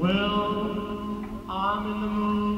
Well, I'm in the mood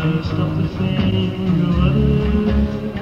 Stop the same, no other